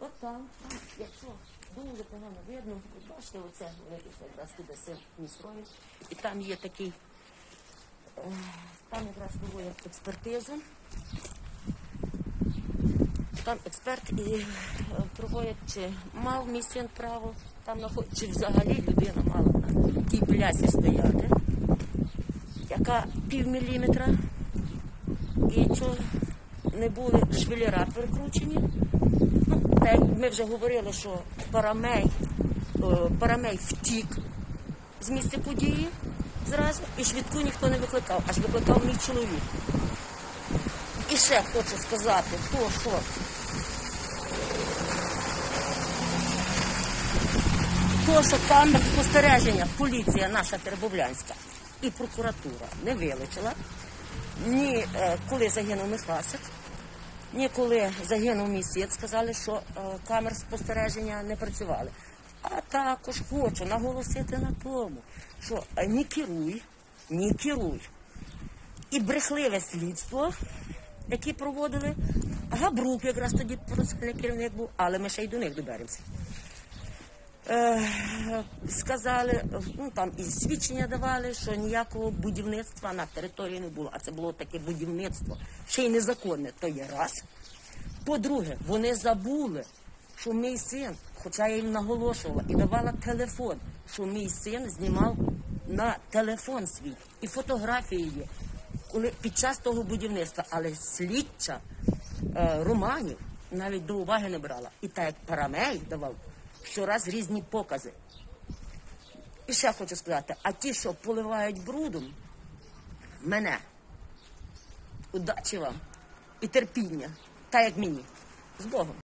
От там, там, якщо дуже погано видно, ви бачите, оце вони якраз туди син строїть. І там є такий, е, там якраз проводять експертизу. Там експерт і е, проводять, чи мав мій син право там чи взагалі людина мала на тій плясі стояти, яка пів міліметра, і що не були швеліра перекручені. Ну, ми вже говорили, що парамей, е, парамей втік з місця події зразу, і швидку ніхто не викликав, аж викликав мій чоловік. І ще хочу сказати, то що то, що камер спостереження поліція наша Теребовлянська і прокуратура не вилучила, ні е, коли загинув Михасик, ні коли загинув мій сід, сказали, що е, камер спостереження не працювали. А також хочу наголосити на тому, що не керуй, ні керуй. І брехливе слідство, яке проводили, Габрук якраз тоді керівник був, але ми ще й до них доберемося. Е, сказали, ну там і свідчення давали, що ніякого будівництва на території не було. А це було таке будівництво, ще й незаконне, то є раз. По-друге, вони забули, що мій син, хоча я їм наголошувала і давала телефон, що мій син знімав на телефон свій. І фотографії є, коли під час того будівництва, але слідча е, Романів навіть до уваги не брала. І так як парамей давав щораз різні покази. І ще хочу сказати, а ті, що поливають брудом, мене, удачі вам і терпіння, так як мені, з Богом.